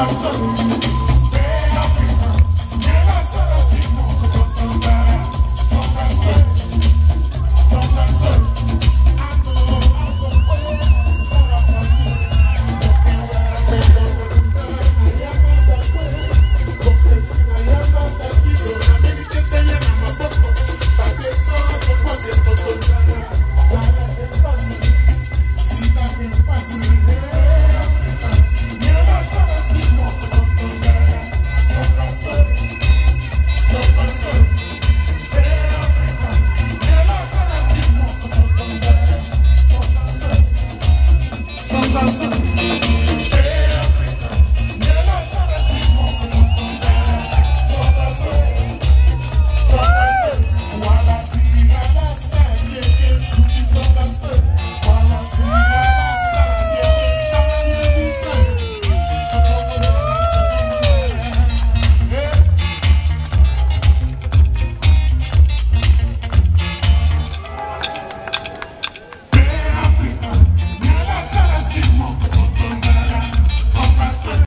my soul.